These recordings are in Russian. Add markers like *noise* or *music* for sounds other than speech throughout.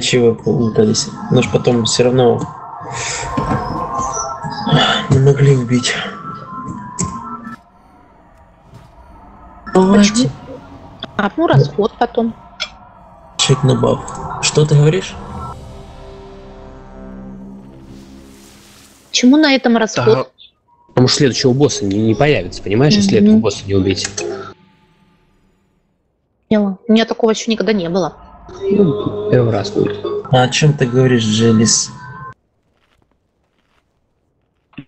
Чего плутались. Но ж потом все равно не могли убить. Давайте. А ну расход потом. Чек на баб. Что ты говоришь? Почему на этом расход? Да, Потому что следующего босса не, не появится, понимаешь, если Мгм. этого босса не убить. У меня такого еще никогда не было. Ну, первый раз будет. А о чем ты говоришь, Джелис?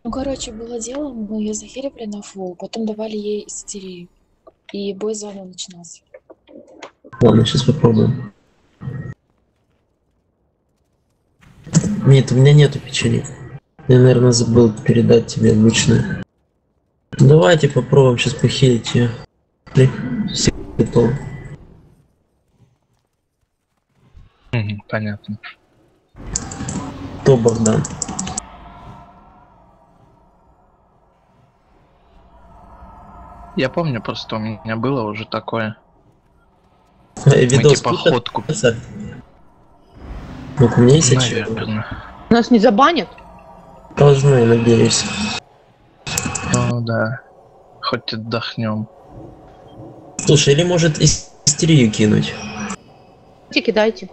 Ну, короче, было дело, мы ее захерили на фул, потом давали ей истерию. И бой заново начинался. Ладно, сейчас попробуем. Нет, у меня нету печенек. Я, наверное, забыл передать тебе обычную. Давайте попробуем сейчас похилить ее. Три. Понятно. Кто Богдан? Я помню, просто у меня было уже такое. Мы видос типа пишет? ходку. Ну, у меня есть. Наверное. Нас не забанят? Должно, я надеюсь. Ну да. Хоть отдохнем. Слушай, или может ис- истерию кинуть? Кидайте, кидайте.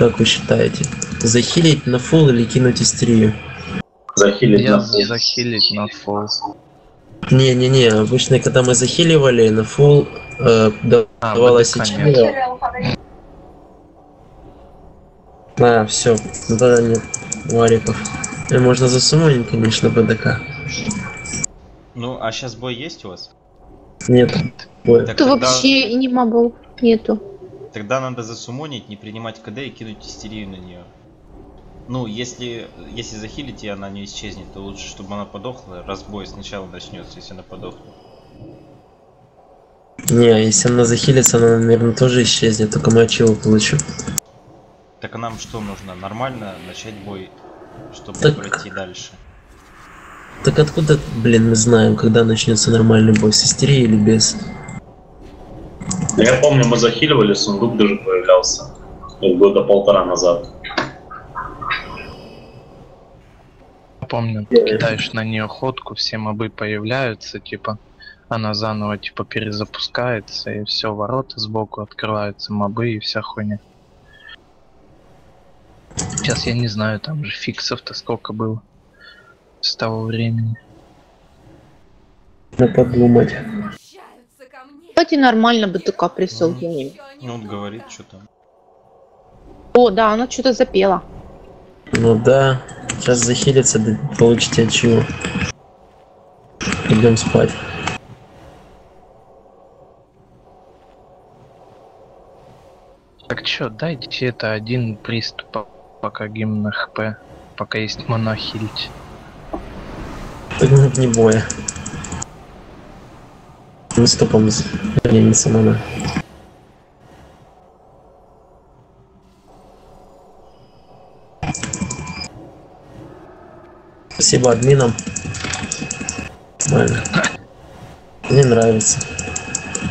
Как вы считаете? Захилить на фул или кинуть истерию? Захилить Я на фул. захилить на фол. Не-не-не, обычно, когда мы захиливали, на фул э, А, давалось БДК сечение. А, все, ну тогда нет вариков. И можно засумонить, конечно, БДК. Ну, а сейчас бой есть у вас? Нет. Ой, Так Ты тогда, вообще и не могу. Нету. Тогда надо засумонить, не принимать КД и кинуть истерию на нее. Ну, если, если захилить и она не исчезнет, то лучше, чтобы она подохла. Раз бой сначала начнется, если она подохнет. Не, если она захилится, она, наверное, тоже исчезнет, только мы ачиву получим. Так а нам что нужно? Нормально начать бой, чтобы Так- пройти дальше. Так откуда, блин, мы знаем, когда начнется нормальный бой, с истерией или без? Я помню, мы захиливали, сундук даже появлялся. Ну, Года полтора назад. Помню, ты кидаешь на нее ходку, все мобы появляются, типа, она заново, типа, перезапускается, и все, ворота сбоку открываются, мобы и вся хуйня. Сейчас я не знаю, там же фиксов-то сколько было с того времени. Надо подумать. Кстати, нормально БТК присел. я не- Ну, он говорит, что там. О, да, она что-то запела. Ну да, сейчас захилится, да получите ачиву. Идем спать. Так чё, дайте это один приступ, по- пока гимн на хп, пока есть мана хилить. Так минут не боя. Мы стопом с... Не самана. Спасибо админам. Нормально. Мне нравится.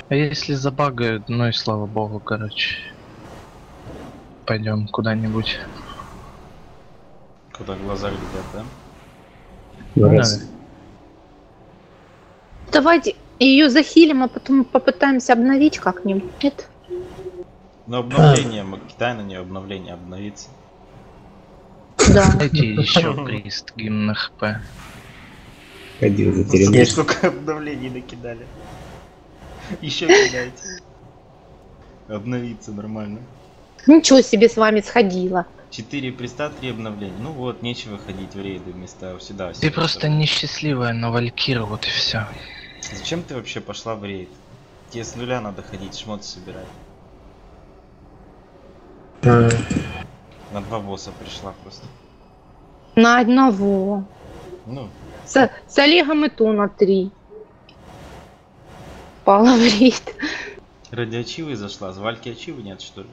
А если забагают, ну и слава богу, короче. Пойдем куда-нибудь. Куда глаза глядят, да? Ну, Ее захилим, а потом попытаемся обновить как-нибудь. Нет? Но обновление, мы кидай на нее обновление, обновится. Да. Дайте еще прист гимн на хп. Ходил за Смотри, Есть. сколько *laughs* обновлений накидали. Еще кидайте. Обновиться нормально. Ничего себе с вами сходила. 4 приста, 3 обновления. Ну вот, нечего ходить в рейды вместо всегда. Ты просто несчастливая на Валькиру, вот и все. Зачем ты вообще пошла в рейд? Тебе с нуля надо ходить, шмот собирать. На два босса пришла просто. На одного. Ну, С, с Олегом и то на три. Пала в рейд. ради ачивы зашла. С Вальки ачивы нет, что ли?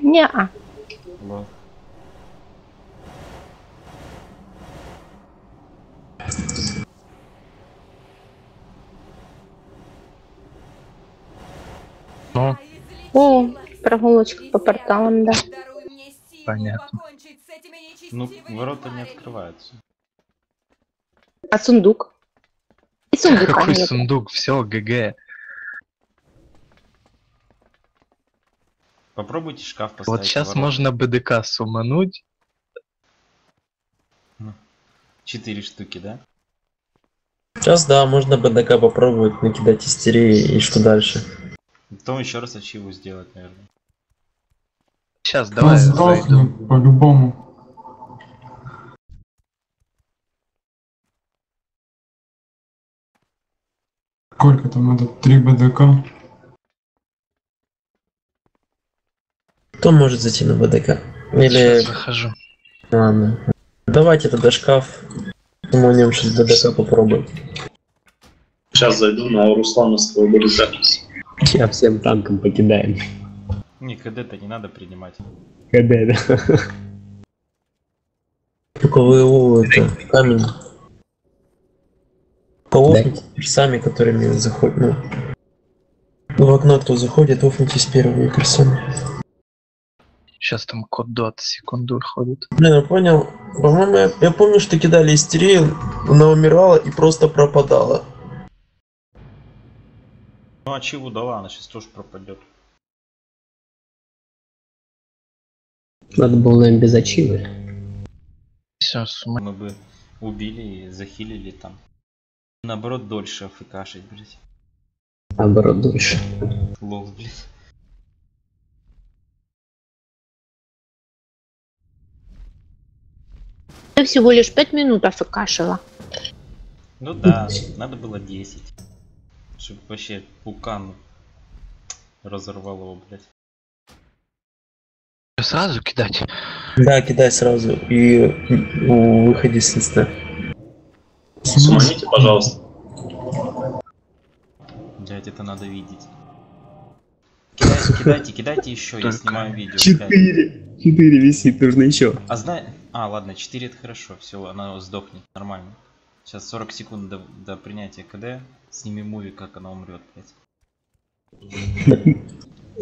Неа. Ну, О, Прогулочка по порталам, да. Понятно. Ну, ворота не открываются. А сундук? И сундука Какой нет. сундук? Все, ГГ. Попробуйте шкаф поставить. Вот сейчас ворота. можно БДК сумануть. Четыре штуки, да? Сейчас, да, можно БДК попробовать накидать истерии и что дальше. Потом еще раз ачиву сделать, наверное. Сейчас, давай Кто зайду. сдохнет, по-любому. Сколько там надо? Три БДК? Кто может зайти на БДК? Или... Сейчас захожу. Ладно. Давайте тогда шкаф. Суманем сейчас БДК попробуем. Сейчас зайду на Руслана с твоего БДК. Я всем танком покидаем. Не, КД-то не надо принимать. КД, да. Только вы его это, камень. Полопните персами, которыми заходят. Ну, в окно кто заходит, офнитесь первыми персами. Сейчас там код дот секунду ходит. Блин, я понял. По-моему, я, я помню, что кидали истерию, она умирала и просто пропадала. Ну, ачиву дала, она сейчас тоже пропадет. Надо было, наверное, без ачивы. Все, сума. Мы бы убили и захилили там. Наоборот, дольше афкашить, блядь. Наоборот, дольше. Лол, блядь. Я всего лишь пять минут афкашила. Ну да, надо было 10. Чтобы вообще пукан разорвал его, блядь. Сразу кидать? Да, кидай сразу. И у выходе с инста. Суманите, пожалуйста. Блядь, это надо видеть. Кидайте, кидайте, кидайте еще, я снимаю видео. Четыре. Четыре висит, нужно еще. А знай... А, ладно, 4 это хорошо, все, она сдохнет, нормально. Сейчас 40 секунд до, до принятия КД. Сними муви, как она умрет, блядь.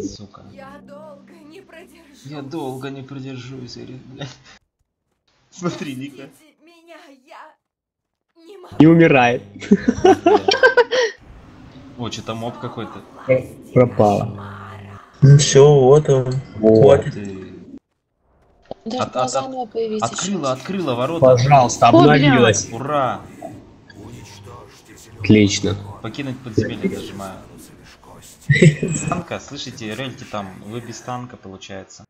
Сука. Я долго не продержу. Я долго не продержусь, Эрик, блядь. Смотри, Ника. Меня, я не могу. Не умирает. *laughs* О, что-то моб какой-то. Пропала. Ну все, вот он. Ты... Да, От- от- появится. Открыла, открыла ворота. Пожалуйста, обновилась. Ура! Отлично. Покинуть подземелье нажимаю. Танка, слышите, рельте там, вы без танка получается.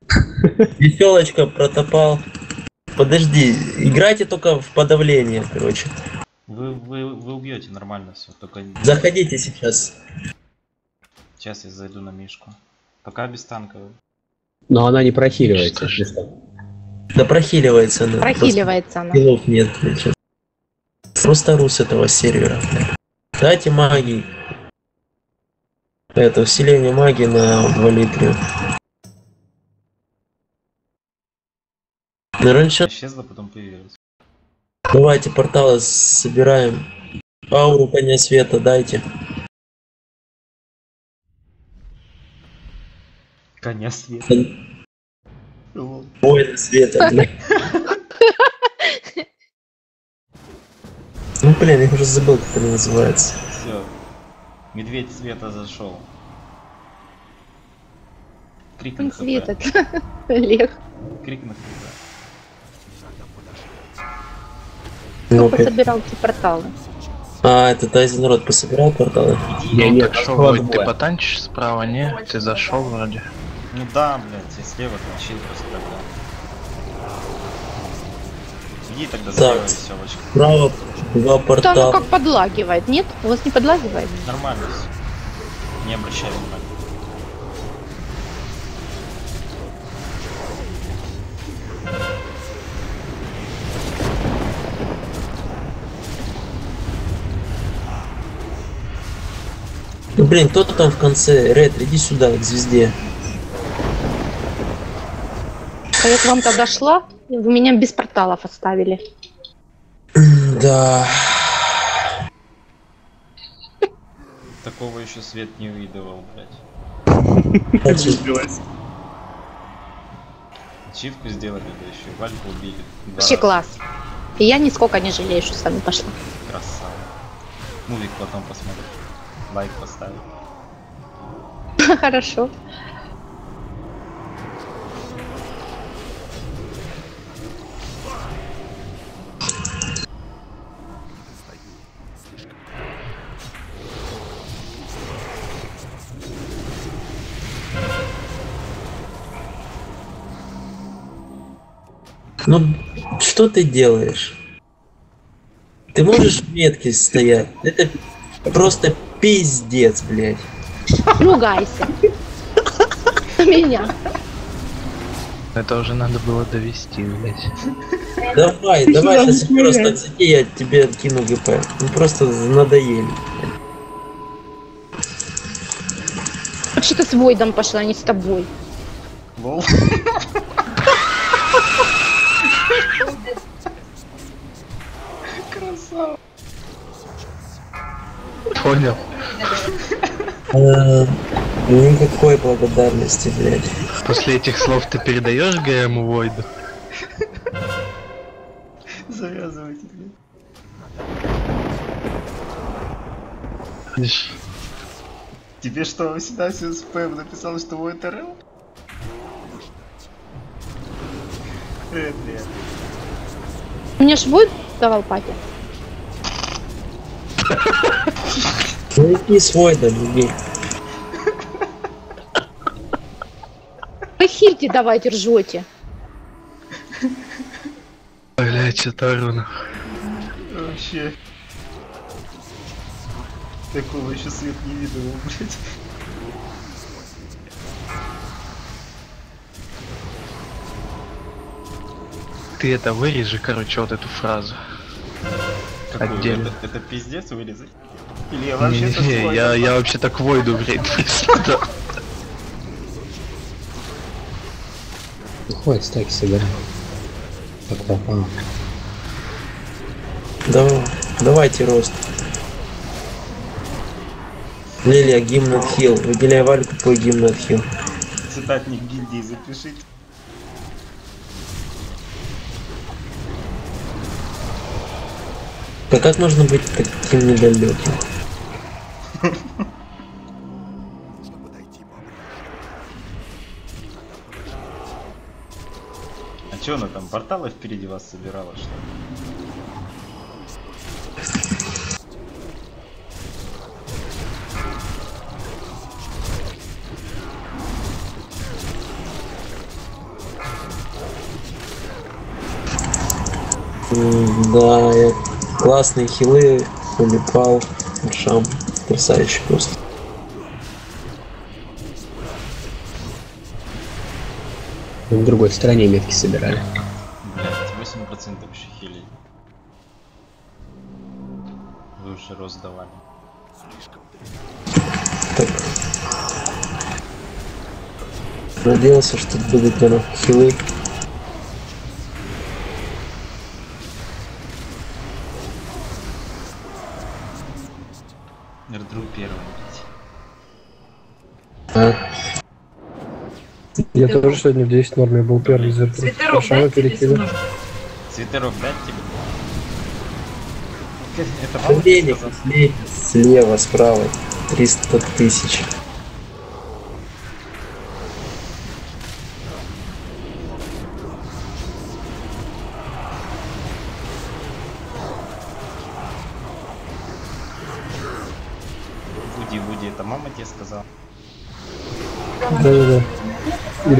Веселочка протопал. Подожди, играйте только в подавление, короче. Вы, вы, вы убьете нормально все, только Заходите сейчас. сейчас я зайду на Мишку. Пока без танка. Но она не прохиливается. Да прохиливается она. Прохиливается она. Просто Скиллов нет, сейчас. Просто рус этого сервера. Дайте магии. Это усиление магии на 2 литра. Ну, раньше Исчезла, потом появилась. давайте порталы собираем. Ауру коня света дайте. Коня света. Лол. Воины света, *laughs* Ну блин, я уже забыл, как это называется. Все. Медведь света зашел. Крикнул хп. Свет это. *laughs* Олег. Крикнул хп. Ну, Кто пособирал эти порталы? А, это Тайзенрод пособирал порталы? Я Ну не так что, Войт, ты потанчишь справа? Не, ты зашел вроде. Ну да, блядь, я слева тащил просто тогда. Иди тогда Так. Справа два Что оно портала. как подлагивает, нет? У вас не подлагивает? Нормально. Не обращай внимания. Ну блин, кто-то там в конце. Ред, иди сюда, к звезде. А я к вам тогда шла, и вы меня без порталов оставили. Да. Такого еще свет не увидывал, блядь. Ачивку сделали, да еще и Вальку убили. Вообще класс. И я нисколько не жалею, что с вами пошла. Красава. Мувик потом посмотрим. Лайк поставим. *laughs* Хорошо. Ну, что ты делаешь? Ты можешь в метке стоять? Это просто пиздец, блядь. Ругайся. Меня. Это уже надо было довести, блядь. Давай, давай, сейчас просто отсеки, я тебе кину ГП. Ну просто надоели. Вообще-то с Войдом пошла, а не с тобой. Лол. Понял. А, Никакой благодарности, блядь. После этих слов ты передаешь ГМ Войду? Завязывайте. Видишь? Тебе что, всегда все спэм написал, что мой ТРЛ? Привет, привет. Мне ж Войд давал пати. *laughs* Ну иди свой да, иди. Похильте давайте ржете. Блядь, что-то Аруна. Вообще. Такого еще свет не видел, блядь. Ты это вырежи, короче, вот эту фразу. Какой? Отдельно. Это, это пиздец вырезать? Или я вообще со Не, спойлером? я, я вообще так Войду, блядь, присудил. Ну, хватит стаки собирай. Так, так, а. Давай, давайте рост. Лилия, гимн от хил. Выделяй вальку по гимн от хил. Цитатник гильдии запишите. Да как можно быть таким недалеким? А чё она там, порталы впереди вас собирала, что Да, классные хилы, улипал, шам. Красавище просто. Мы в другой стороне метки собирали. Блять, 8% еще хилей. Вы уже рост давали. Так. Надеялся, что будут наверное, хилы. Я тоже сегодня в 10 норме был первый Свитерок Шама дать тебе перекинул. сюда? Свитерок дать тебе? Это мало слева, слева, справа. 300 тысяч.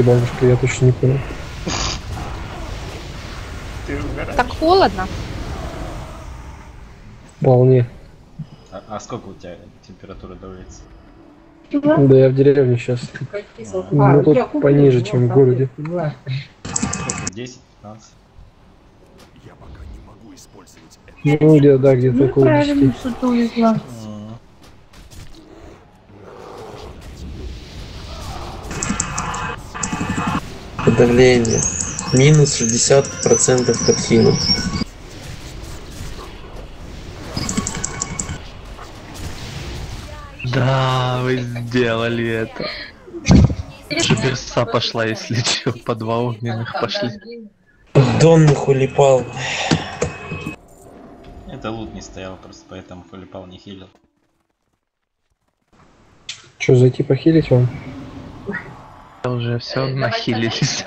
Бабушка, я точно не понял. Ты угораешь? Так холодно. Вполне. А, а сколько у тебя температура на улице? Да я в деревне сейчас. Ну тут пониже, чем в городе. Сколько? 10, 15? Ну где, да, где-то около 10. Подавление. Минус 60% к хилу. Да, вы сделали это. Берса пошла, если чё, по два огненных пошли. Дон нахулипал. Это лут не стоял, просто поэтому Фалипал не хилил. Что, зайти похилить вам? Уже все нахилились.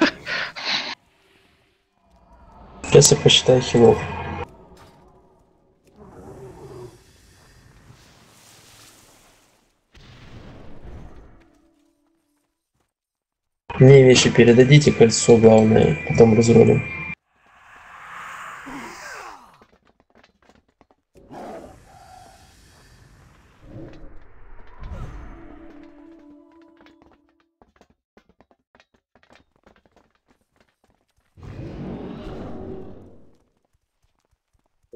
Сейчас я посчитаю хилов. Мне вещи передадите, кольцо главное, потом разрулим.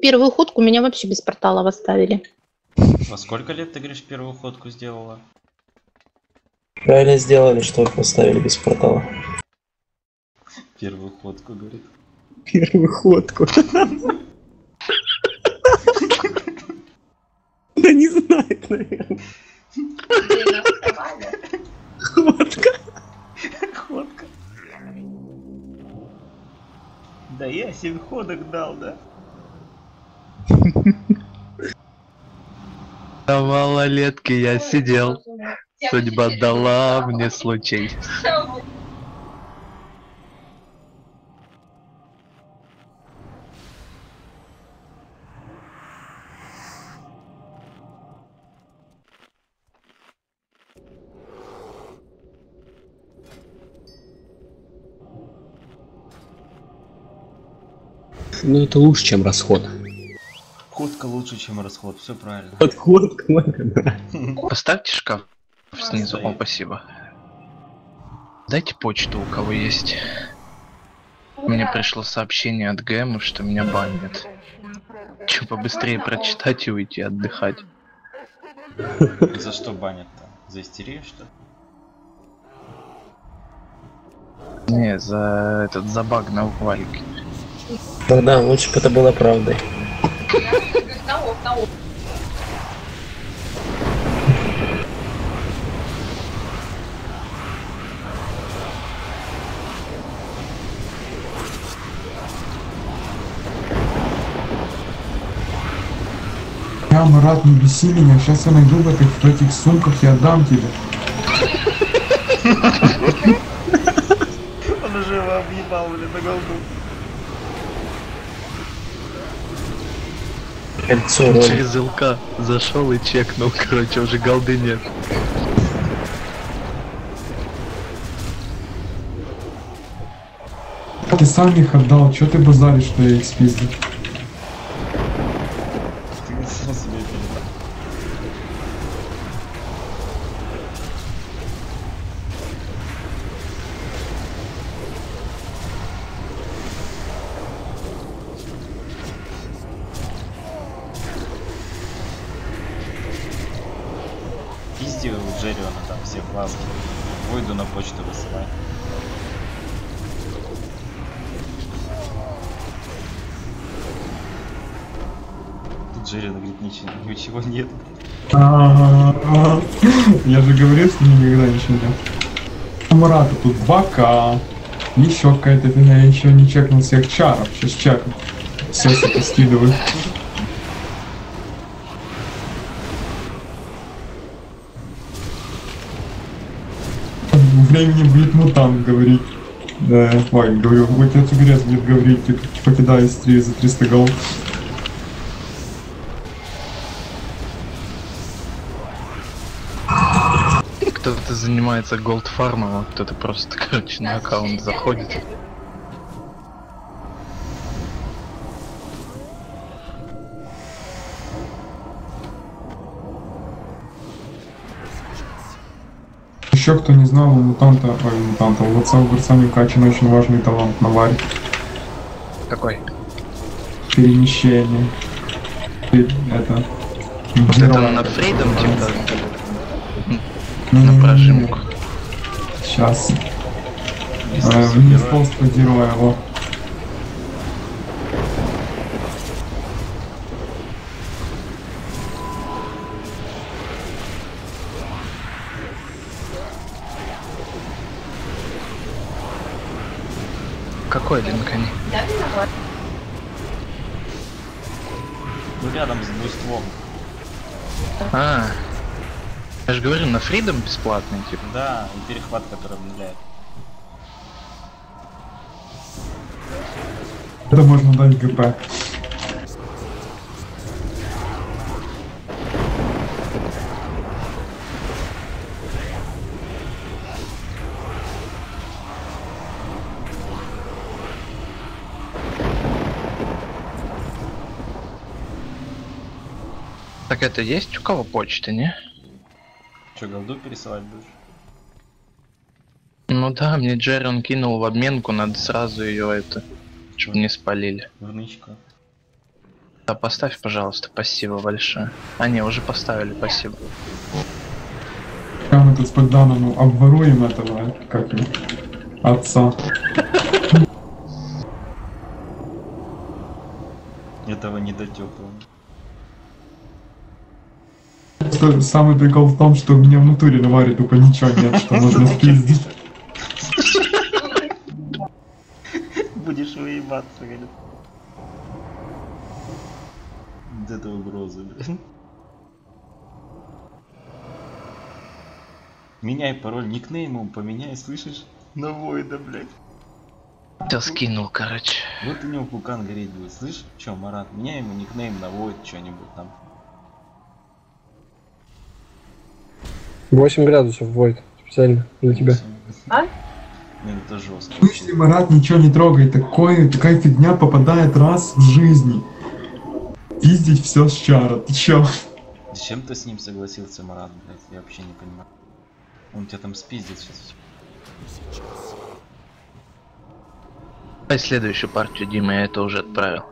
Первую ходку меня вообще без порталов оставили. Во сколько лет ты, говоришь, первую ходку сделала? Правильно сделали, что поставили без портала. Первую ходку, говорит. Первую ходку. Да не знает, наверное. Ходка. Ходка. Да я семь ходок дал, да? *laughs* На малолетке я сидел. Судьба дала мне случай. *laughs* Ну это лучше, чем расход. Ходка лучше, чем расход, все правильно. Подход к да. *laughs* Поставьте шкаф снизу. О, спасибо. Дайте почту, у кого есть. Мне пришло сообщение от ГМ, что меня банят. Че побыстрее прочитать и уйти отдыхать. За что банят-то? За истерию, что ли? Не, за этот за баг на валике. Тогда лучше бы это было правдой. Я, Марат, не беси меня, сейчас я найду в этих, в этих сумках и отдам тебе. Он уже его объебал, блин, на голду. Кольцо роль. Через ЛК зашел и чекнул, *laughs* короче, уже голды нет. Ты сам их отдал, чё ты базаришь, что я их спиздил? Ничего, нет. Я же говорил, что никогда ничего нет. У Марата тут бока, еще какая-то фигня, я еще не чекнул всех чаров, сейчас чекну. Все это скидываю. Времени будет мутант говорить. Да, ой, говорю, отец Грец будет говорить, типа, покидая из 3 за 300 голов. Кто-то занимается голд фармом, а кто-то просто, короче, на аккаунт заходит. Еще кто не знал, у мутанта, ой, у мутанта, у отца Огурца Микачина очень важный талант на варе. Какой? Перемещение. Это... Вот это над Фрейдом, типа на прожимку. Сейчас. Не э, вниз просто героя его. Какой Линкольн? Ну рядом с буйством. А, я же говорю, на Фридом бесплатный, типа. Да, и перехват, который обновляет. Это можно дать ГП. Так это есть у кого почта, не? Че, голду пересылать будешь? Ну да, мне Джерон кинул в обменку, надо сразу ее это, чтобы не спалили. В нычку. Да, поставь, пожалуйста, спасибо большое. А, не, уже поставили, спасибо. Прямо тут с Богданом обворуем этого, как отца. Этого недотепа. Что самый прикол в том, что у меня в натуре на варе тупо ничего нет, что можно спиздить. Будешь выебаться, говорит. Это угрозы, блин. Меняй пароль никнеймом, поменяй, слышишь? На Войда, блядь. Все скинул, короче. Вот у него пукан гореть будет, слышь? Че, Марат, меняй ему никнейм на Войд, что-нибудь там. 8 градусов, Войт. Специально для тебя. Нет, это жестко. Слышите, Марат ничего не трогай, такое, такая фигня попадает раз в жизни. Пиздить все с чара, ты чё? Зачем ты с ним согласился, Марат, блядь? Я вообще не понимаю. Он тебя там спиздит сейчас. Давай следующую партию, Дима, я это уже отправил.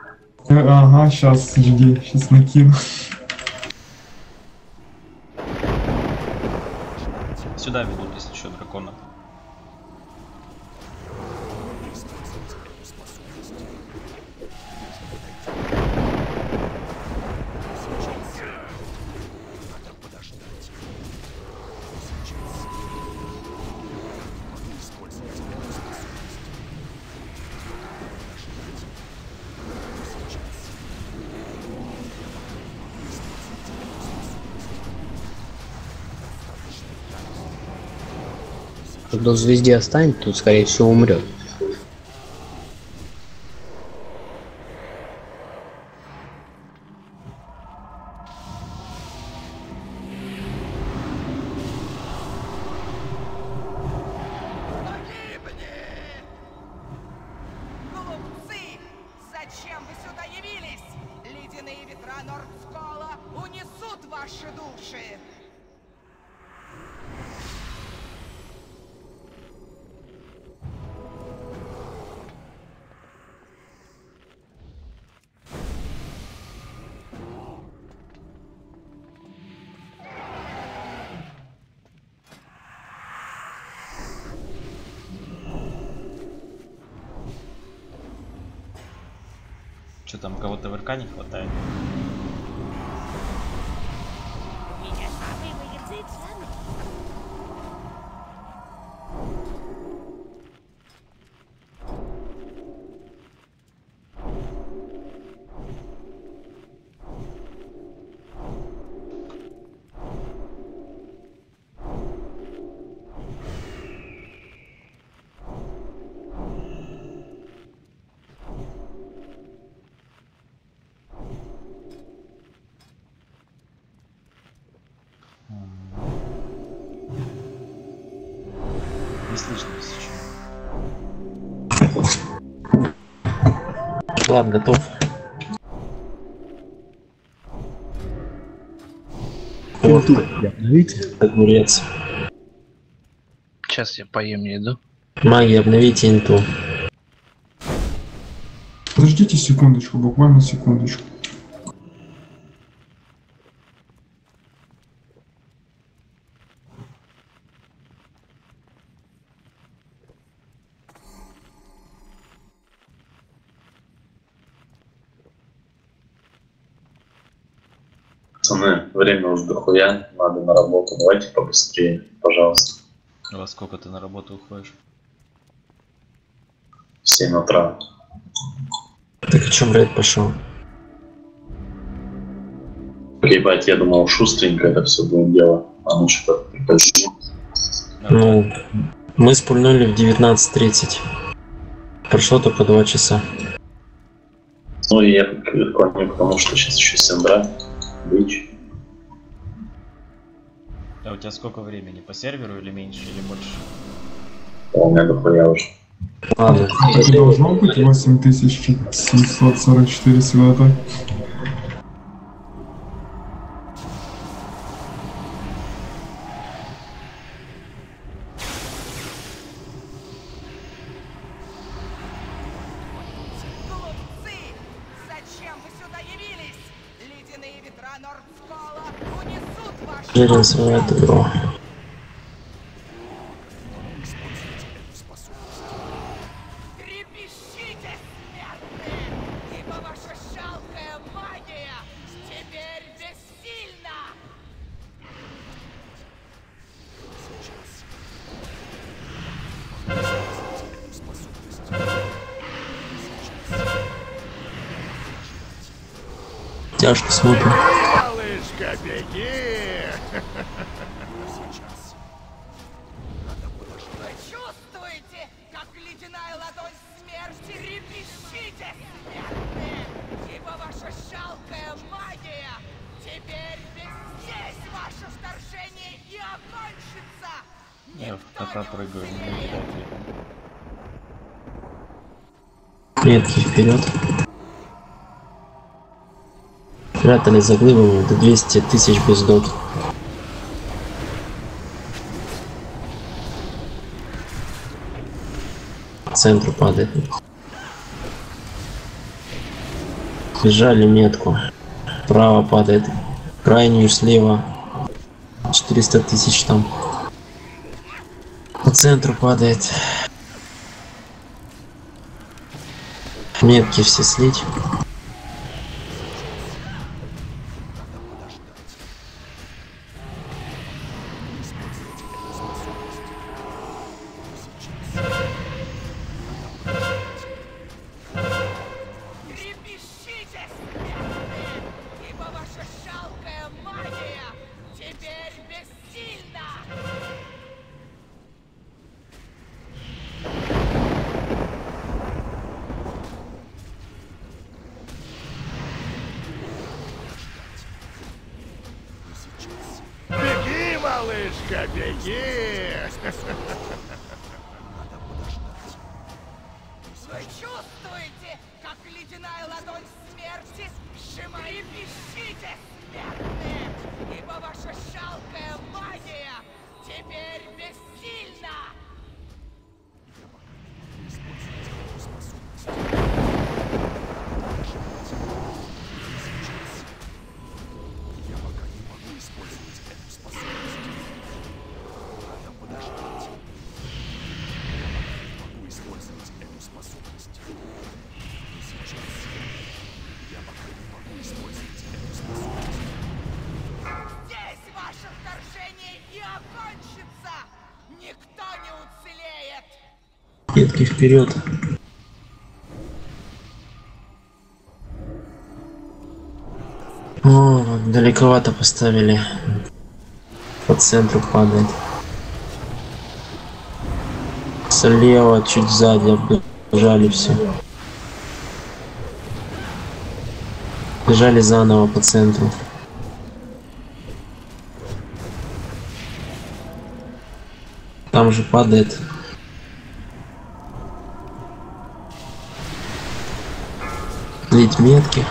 Э, Ага, сейчас, жди, сейчас накину. Сюда ведут, если что, дракона. В звезде останет, тут скорее всего умрет. Не слышно, что. Ладно, готов. Вот, огурец. Сейчас я поем еду. Маги, обновите инту. Подождите секундочку, буквально секундочку. Пацаны, дохуя, надо на работу. Давайте побыстрее, пожалуйста. Во сколько ты на работу уходишь? в 7 утра. Так в чем рейд пошел? Ебать, я думал, шустренько это все будет дело. А ну что-то. Ну, мы спульнули в 19.30. Прошло только два часа. Ну и я клоню к тому, что сейчас еще Сендра, Бич. А у тебя сколько времени? По серверу или меньше, или больше? У меня дохуя уже. Ладно. Это должно быть 8744 силата. Унесут ваши Жерин свое добро. Трепещите, смертные! Ибо ваша жалкая магия теперь бессильна! Тяжко смотрим. Малышка, беги! Вы чувствуете, как ледяная ладонь смерти трепещите, смертные! Ибо ваша жалкая магия теперь здесь ваше вторжение и окончится! Я в кота прыгаю, не. Метки вперед. Прятали за глыбами до 200 тысяч бездот. Центру падает. Бежали метку. Право падает. Крайнюю слева. 400 тысяч там. По центру падает. Метки все слить. Здесь ваше вторжение и окончится! Никто не уцелеет! Метки вперед. О, далековато поставили. По центру падает. Слева, чуть сзади бежали все. Бежали заново по центру. Там же падает. Лить метки.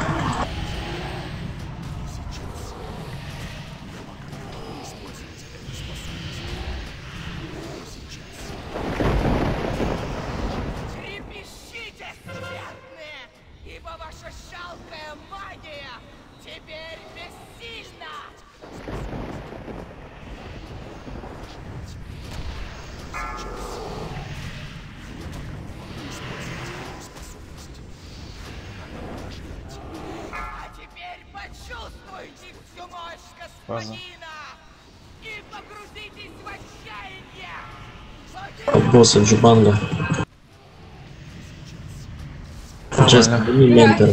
Босса Джубанга. Джест, подними ментора.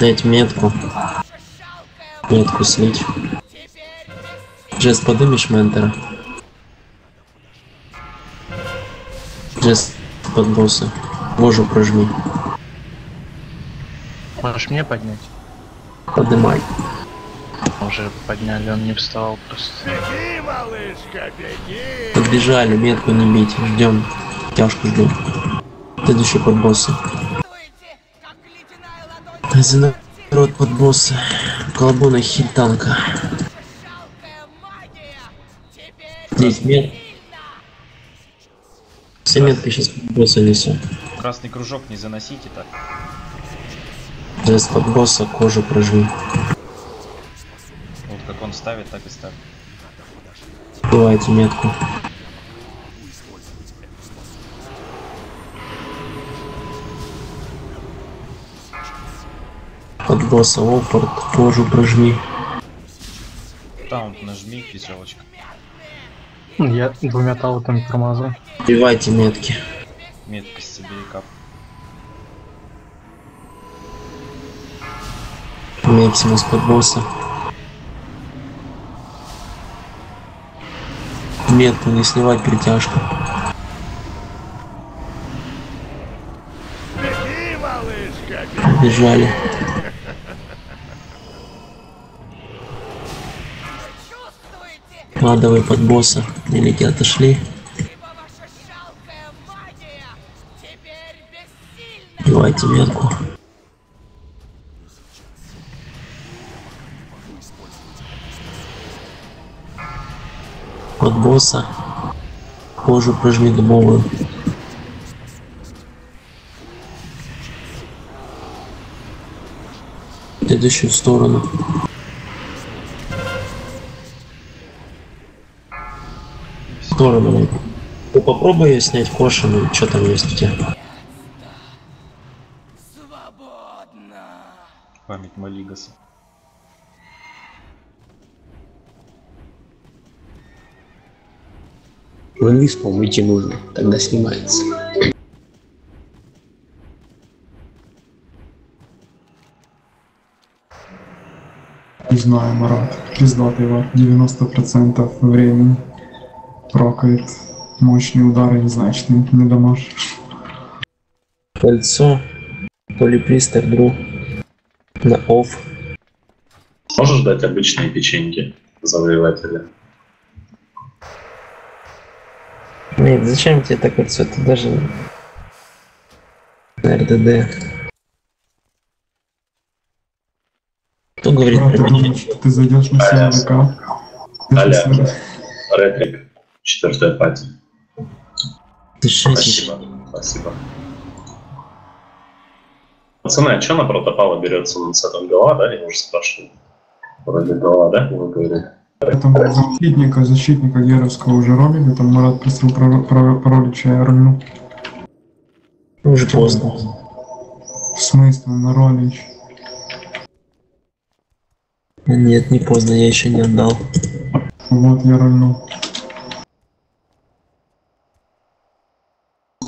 Дать метку. Метку слить. Джест, подымешь ментора. Джест, под босса. Вожу прожми. Можешь мне поднять? Подымай. Уже подняли, он не вставал просто. Беги, малышка, беги! Подбежали, метку не бить. Ждем. Тяжко ждем. Следующий под босса. За народ под босса. Колобуна хит танка. 10 мет. Все метки сейчас под босса несем. Красный кружок не заносите так. Жест под босса, кожу прожми. Вот как он ставит, так и ставит. Убивайте метку. Под босса опорт, кожу прожми. Там вот нажми, физиологочка. Я двумя таутами промазал. Убивайте метки. Меткость себе и кап. Мексимус под босса. Метку не сливать притяжку. Бежали. Адовый под босса. Велики отошли. Убивайте метку. Босса. Кожу прожми дубовую. Следующую сторону. В сторону. Ну, попробуй снять кошем, что там есть у тебя. В инвиз, по-моему, идти нужно. Тогда снимается. Не знаю, Марат. Пиздатый его. 90% времени. Прокает. Мощные удары, не знаю, что не, не дамаж. Кольцо. Полипристер дру. На офф. Можешь дать обычные печеньки завоевателя? Нет, зачем тебе это кольцо? Это даже на РДД. Кто говорит ты про что ты зайдешь на Аля. 7 ВК? Ты Аля. Ретрик. Четвертая пати. Ты. Спасибо. Спасибо. Пацаны, а что на протопала берется на сетом голова, да? Я уже спрашивал. Вроде голова, да? Вы говорили. Там защитника, защитника Геровского уже робили, там Марат просил про, про, пролича я рульну. Уже поздно. В смысле, на ролич? Нет, не поздно, я еще не отдал. Вот я рульну.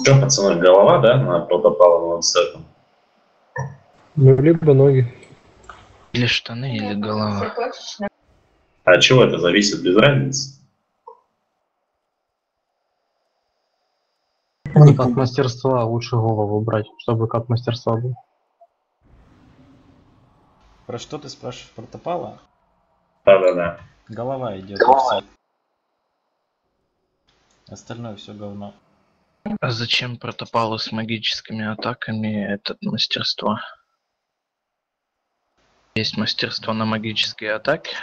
Что, пацаны, голова, да, на протопала на сетом? Ну, либо ноги. Или штаны, или голова. А от чего это зависит, без разницы? От мастерства лучше голову брать, чтобы как мастерства был. Про что ты спрашиваешь? Про Топала? Да-да-да. Голова идет. всё. Остальное все говно. А зачем протопалу с магическими атаками этот мастерство? Есть мастерство на магические атаки?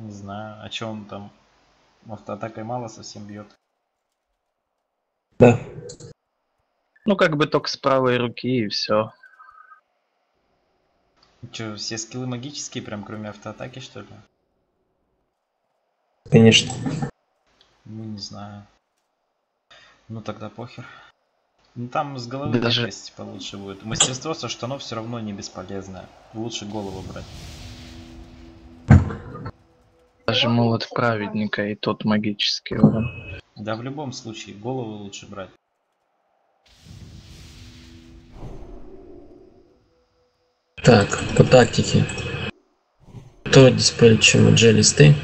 Не знаю, о чем там. Автоатакой мало совсем бьет. Да. Ну, как бы только с правой руки и все. Че, все скиллы магические, прям кроме автоатаки, что ли? Конечно. Ну, не знаю. Ну, тогда похер. Ну, там с головы Даже- меткость получше будет. Мастерство со штанов все равно не бесполезное. Лучше голову брать. Даже молот праведника и тот магический урон. Да в любом случае, голову лучше брать. Так, по тактике. Кто диспель чем Джелис, ты?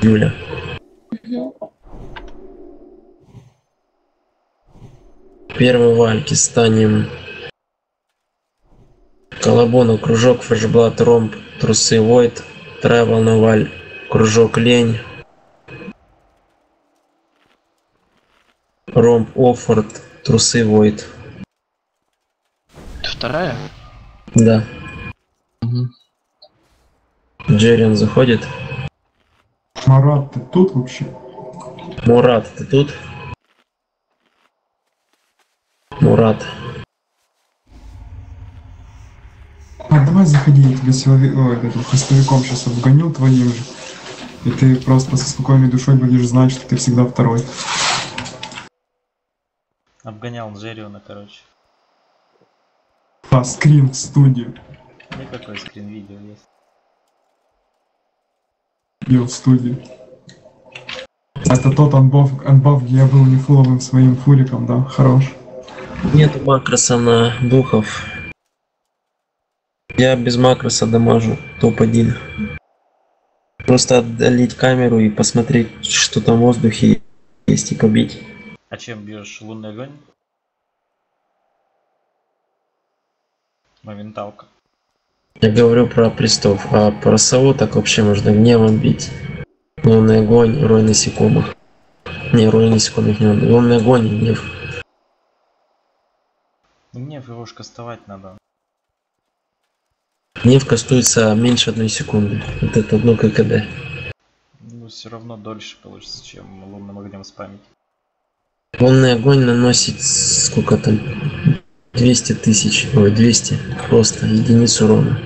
Юля. Первый вальки станем Колобону, кружок, фрешблат, ромб, трусы, войд, вторая волна валь, кружок, лень, ромб, оффорд, трусы, войд. Это вторая? Да. Мгм. Джерриан заходит. Марат, ты тут вообще? Мурат, ты тут? Мурат. А, давай заходи, я тебя силови... Ой, этим хвостовиком сейчас обгоню твоим же. И ты просто со спокойной душой будешь знать, что ты всегда второй. Обгонял Джерриона, короче. А, скрин в студию. Ну какой скрин видео есть. Бил в студию. Это тот анбаф, анбаф, где я был не фуловым своим фуриком, да? Хорош. Нет макроса на духов. Я без макроса дамажу топ-1. Просто отдалить камеру и посмотреть, что там в воздухе есть и побить. А чем бьешь? Лунный огонь? Моменталка. Я говорю про пристов, а про сову так вообще можно гневом бить. Лунный огонь, рой насекомых. Не, рой насекомых не надо. Лунный огонь и гнев. Мне его ж кастовать надо. Гнев кастуется меньше одной секунды. Вот это одно ККД. Ну, все равно дольше получится, чем лунным огнем спамить. Лунный огонь наносит сколько там? 200 тысяч, ой, 200, просто единицу урона.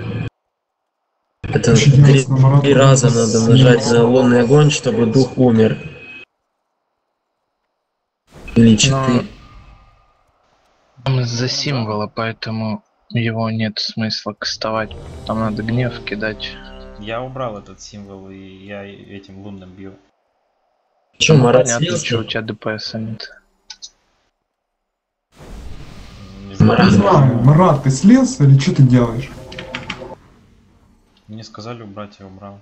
Это три, три раза надо нажать на лунный огонь, чтобы дух умер. Или четыре. Там из-за символа, поэтому его нет смысла кастовать. Там надо гнев кидать. Я убрал этот символ, и я этим лунным бью. Че, Ну, Марат понятно, слился? что у тебя ДПС нет. Не знаю. Не знаю, Марат, ты слился или что ты делаешь? Мне сказали убрать, я убрал.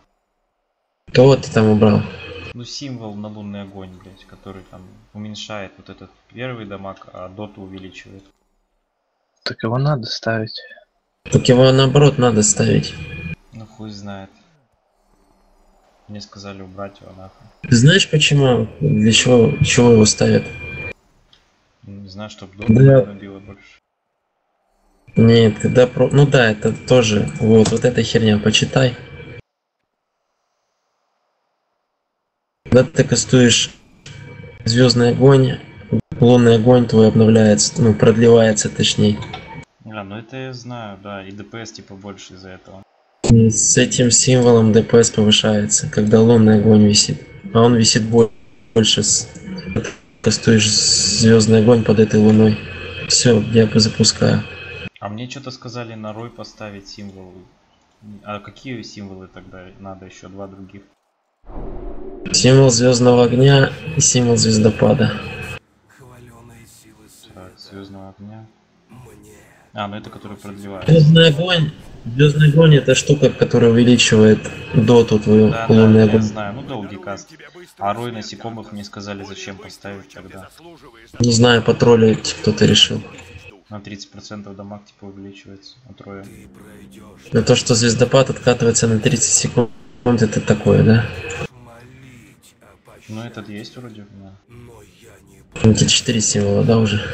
Кого ты там убрал? Ну, символ на лунный огонь, блять, который там уменьшает вот этот первый дамаг, а доту увеличивает. Так его надо ставить. Так его наоборот надо ставить. Ну, хуй знает. Мне сказали убрать его нахуй. Ты знаешь почему? Для чего, чего его ставят? Ну, Не знаю, чтобы доту Да. набило больше. Нет, когда про... Ну да, это тоже. Вот, вот эта херня, почитай. Когда ты кастуешь звездный огонь, лунный огонь твой обновляется, ну, продлевается точнее. А, ну это я знаю, да, и ДПС типа больше из-за этого. И с этим символом ДПС повышается, когда лунный огонь висит. А он висит бо- больше с... Кастуешь звездный огонь под этой луной. Все, я запускаю. А мне что-то сказали на рой поставить символ. А какие символы тогда надо еще два других? Символ звездного огня и символ звездопада. Огня. А, ну это который продлевает. Звездный огонь. Звездный огонь это штука, которая увеличивает доту твою Да, да, лунный я огонь. знаю, ну долгий каст. А рой насекомых мне сказали, зачем поставить тогда. Не знаю, потроллить кто-то решил. На 30% дамаг типа увеличивается от роя. Но то, что звездопад откатывается на 30 секунд, это такое, да? Ну этот есть вроде, да. Тебя 4 символа, да, уже? *laughs*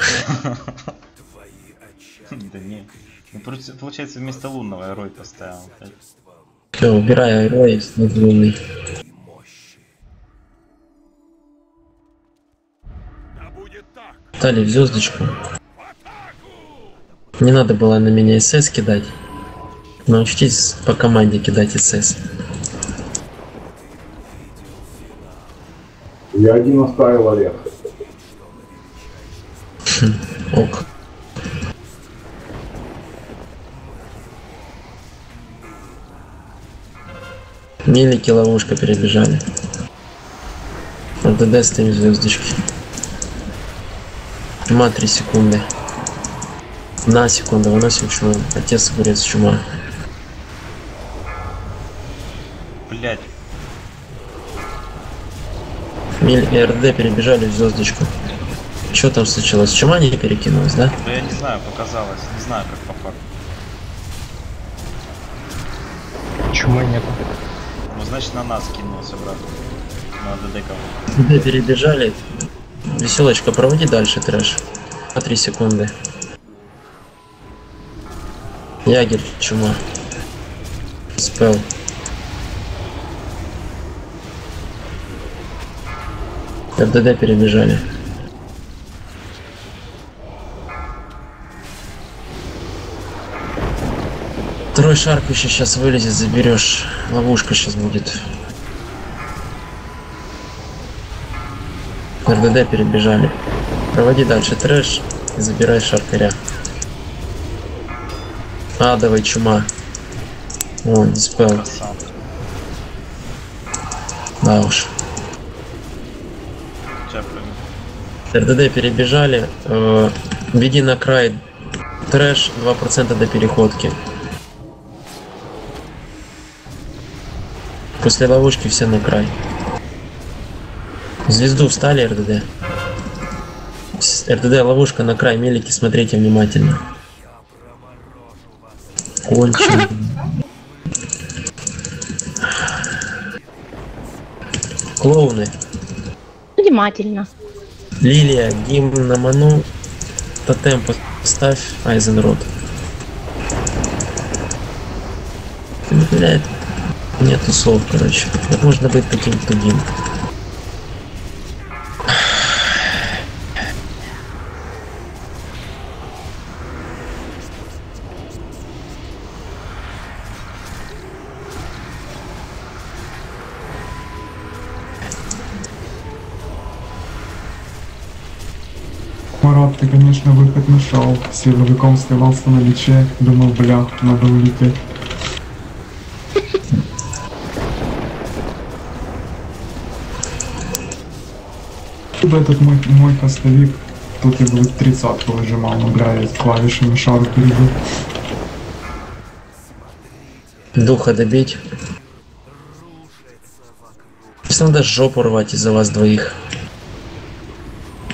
Да не. Ну, получается, вместо лунного я рой поставил. Все, убирай рой над лунный. Дали в звездочку. Не надо было на меня СС кидать. Научитесь по команде кидать СС. Я один оставил Олег. Ок. Милики ловушка перебежали. ДД с теми звездочки. Ма 3 секунды. На секунду выносим чуму. Отец огурец чума. Блять. Миль и РД перебежали в звездочку. Что там случилось? Чума не перекинулась, да? да я не знаю, показалось. Не знаю, как по факту. Чума нету. Ну, значит, на нас кинулся обратно. На ДД кого. Перебежали. Веселочка, проводи дальше трэш. На 3 секунды. Ягер, чума. Спел. РДД перебежали. Второй шарк еще сейчас вылезет, заберешь. Ловушка сейчас будет. РДД перебежали. Проводи дальше трэш и забирай шаркаря. Адовая чума. О, диспел. Да уж. РДД перебежали. Э, веди на край. Трэш 2% до переходки. После ловушки все на край. Звезду встали РДД. РДД ловушка на край, мелики, смотрите внимательно. Кончен. Клоуны. Внимательно. Лилия, гимн на ману, тотем поставь, Айзенрод. Блять, нету слов, короче. Как можно быть таким тугим? Марат, ты, конечно, выход нашел. Силовиком сливался на личе. Думал, бля, надо улететь. Тут этот мой, мой хостовик, тут я бы тридцатку выжимал, но, бля, я клавиши на шару перейду. Духа добить. Сейчас надо жопу рвать из-за вас двоих.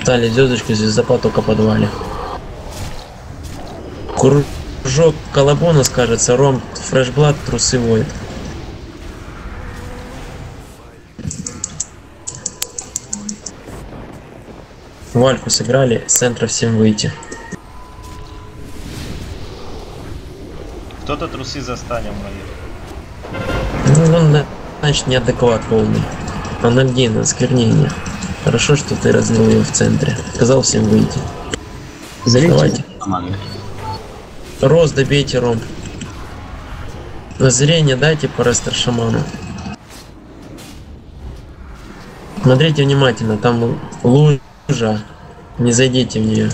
Дали звездочку, звездопад только в подвале. Кружок колобона скажется, ром, фрешблад, трусы воет. В Альфу сыграли, с центра всем выйти. Кто-то трусы застанем мои. Ну, он, на- значит, неадекват полный. Анальгин, осквернение. Хорошо, что ты разлил ее в центре. Сказал всем выйти. Давайте. Роз, добейте ром. На зрение дайте по рестер шаману. Смотрите внимательно, там лужа. Не зайдите в нее.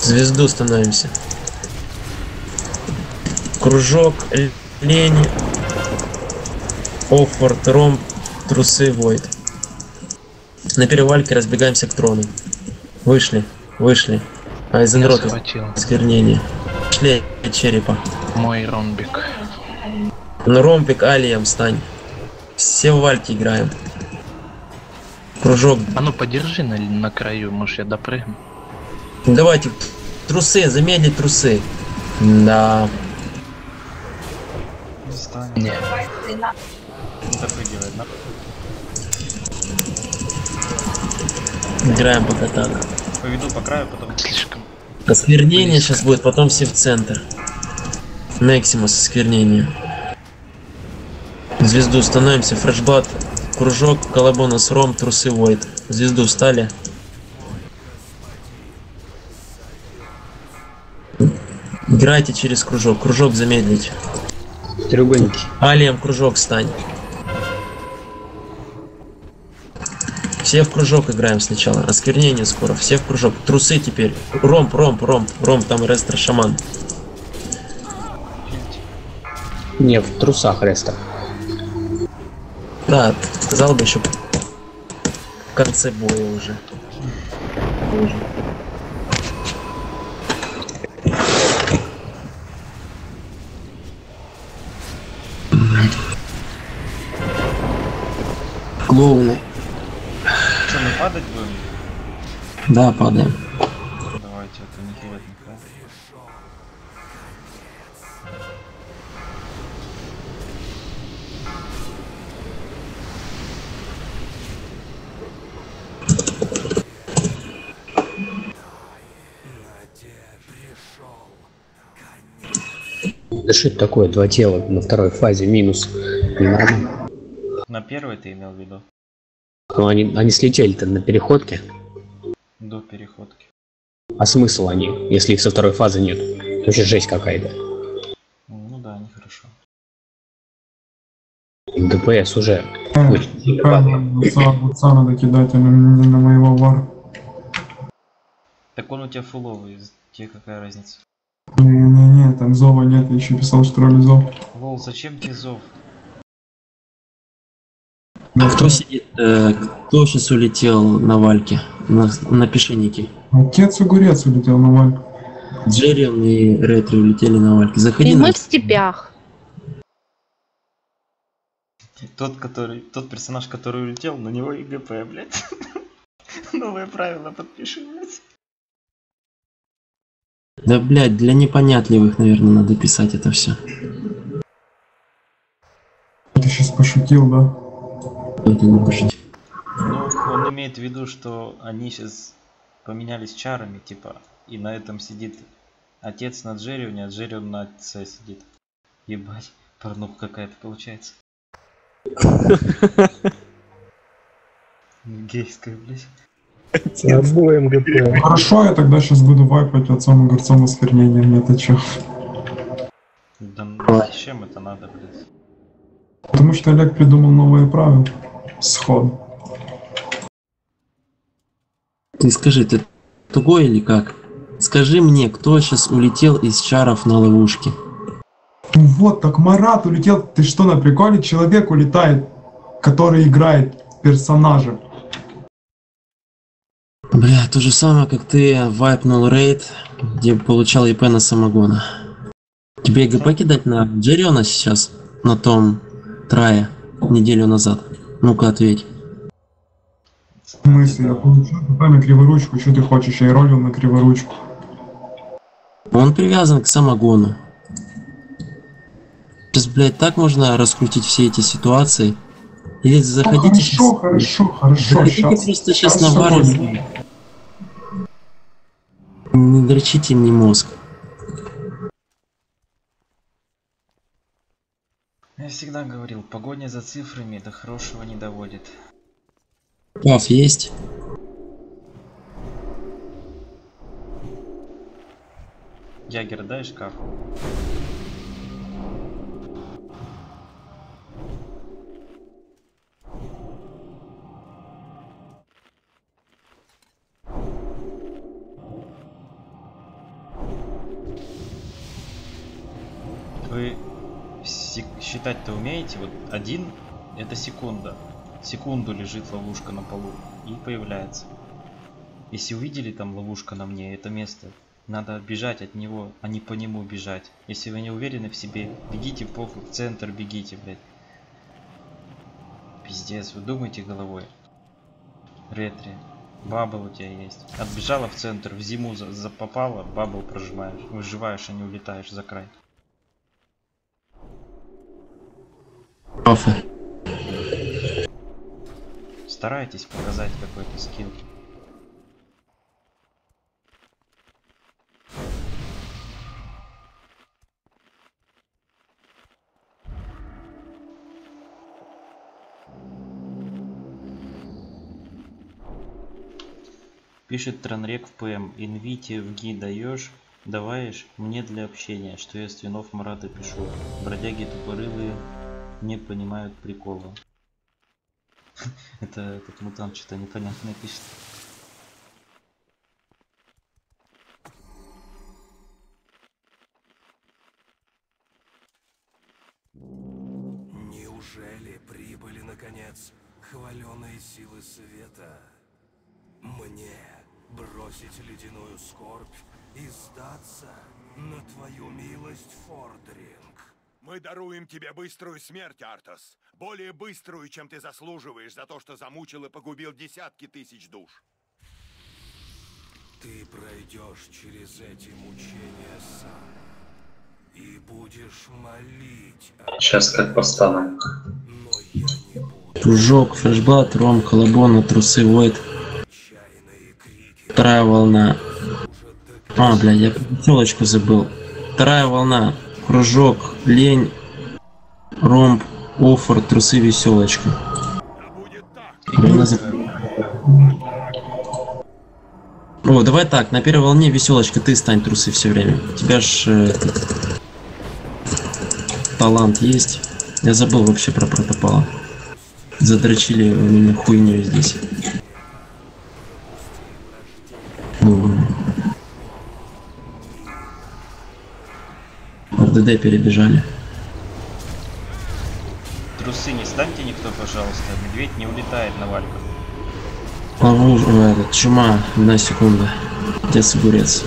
Звезду становимся. Кружок, л- лень, Оффорд, Ром, трусы, Войд. На перевальке разбегаемся к трону. Вышли, вышли. Айзенрот, схватил. осквернение. Шли черепа. Мой ромбик. На ромбик алием стань. Все в вальке играем. Кружок. А ну подержи на, на краю, может я допрыгну. Давайте. Трусы, замедлить трусы. Да. Не. Не допрыгивай, на. Играем пока так. Поведу по краю, потом... Слишком. Осквернение Близко. сейчас будет, потом все в центр. Максимус осквернение. Звезду становимся, фрешбат, кружок, колобонус, ром, трусы, войд. Звезду встали. Играйте через кружок, кружок замедлить. Треугольники. Алием кружок стань. Все в кружок играем сначала. Осквернение скоро. Все в кружок. Трусы теперь. Ромб, ромб, ромб, ромб, там рестер шаман. Не, в трусах Рестер. Да, сказал бы еще в конце боя уже. Лоуны. Что, мы падать будем? Да, падаем. Это такое? Два тела на второй фазе минус. Нормально. На первый ты имел в виду? Ну, они, они слетели-то на переходке. До переходки. А смысл они, если их со второй фазы нет? Вообще жесть какая-то. Ну да, нехорошо. ДПС уже Э, очень сильно правильно, падает. Отца, отца надо кидать, а не на моего вара. Так он у тебя фуловый, тебе какая разница? Не-не-не, там зова нет, я еще писал, что роли зов. Лол, зачем тебе зов? Кто сидит? э, кто сейчас улетел на вальке? На, напиши Ники. Отец огурец улетел на вальку. Джеррион и Ретри улетели на вальке. Заходи И на... мы в степях. Тот, который, тот персонаж, который улетел, на него и ГП, блядь. *laughs* Новые правила подпиши, блядь. Да, блядь, для непонятливых, наверное, надо писать это все. Ты сейчас пошутил, да? Это не пошутил. Ну, он имеет в виду, что они сейчас поменялись чарами, типа, и на этом сидит отец на Джеррионе, а Джеррион на отце сидит. Ебать, порнуха какая-то получается. *laughs* Гейская, блядь. Обоим ГП. Хорошо, я тогда сейчас буду вайпать отцом огурцом с хернением, это чё? Да ну, зачем это надо, блядь? Потому что Олег придумал новые правила. Сход. Ты скажи, ты тугой или как? Скажи мне, кто сейчас улетел из чаров на ловушке? Ну вот, так Марат улетел. Ты что, на приколе? Человек улетает, который играет персонажа. Бля, то же самое, как ты вайпнул рейд, где получал ИП на самогона. Тебе ГП кидать на Джерриона сейчас? На том трае неделю назад? Ну-ка ответь. В смысле, я получил ТП на криворучку, что ты хочешь? Я ролил на криворучку. Он привязан к самогону. Сейчас, блядь, так можно раскрутить все эти ситуации. Или Ну, заходите хорошо, хорошо, хорошо, Заходите сейчас. просто сейчас Щас на вару. Не дрочите мне мозг. Я всегда говорил, погоня за цифрами до хорошего не доводит. Паф есть? Ягер, дай шкаф. Считать-то умеете? Вот один это секунда. Секунду лежит ловушка на полу и появляется. Если увидели там ловушка на мне, это место, надо бежать от него, а не по нему бежать. Если вы не уверены в себе, бегите похуй, в центр бегите, блядь. Пиздец, вы думайте головой. Ретри. Бабл у тебя есть. Отбежала в центр, в зиму за, за- попала, бабл прожимаешь. Выживаешь, а не улетаешь за край. Старайтесь показать какой-то скилл. Пишет Транрек в ПМ. Инвите в ГИ даешь, даваешь мне для общения, что я с винов Марата пишу. Бродяги тупорылые не понимают прикола. *laughs* Это этот мутант что-то непонятное пишет. Неужели прибыли, наконец, хваленые силы света? Мне бросить ледяную скорбь и сдаться на твою милость, Фордринг? Мы даруем тебе быструю смерть, Артас. более быструю, чем ты заслуживаешь за то, что замучил и погубил десятки тысяч душ. Ты пройдешь через эти мучения сам. И будешь молить Сейчас как поставим. Кружок, флешблат, ром, колобона, трусы, войд. Вторая волна. А, бля, я пятерочку забыл. Вторая волна. Кружок, лень, ромб, оффор, трусы, веселочка. О, давай так, на первой волне веселочка, ты стань трусы все время. У тебя ж э, талант есть. Я забыл вообще про протопала. Задрочили у меня хуйню здесь. Ну. РДД перебежали. Трусы не станьте никто, пожалуйста. Медведь не улетает на вальках. Лову, э, этот, чума, одна секунда. Где огурец?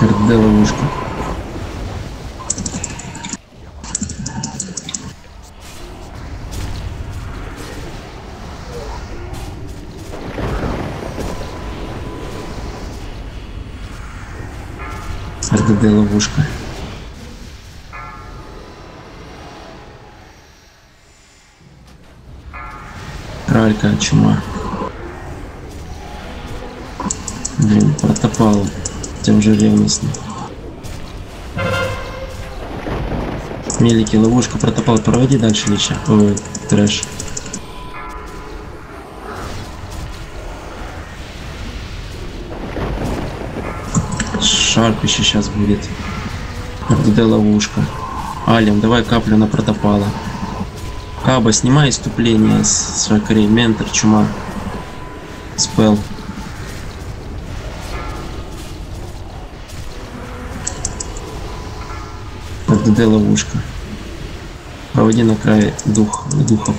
РДД ловушка. РДД ловушка. Кралька, чума. Блин, протопал. Тем же ревностный. Мелики, ловушка, протопал, проводи дальше лича. Ой, трэш. Шарп еще сейчас будет. РДД ловушка. Алим, давай каплю на протопала. Каба, снимай иступление с шакарей. Ментор, чума. Спел. РДД ловушка. Проводи на край дух, духов.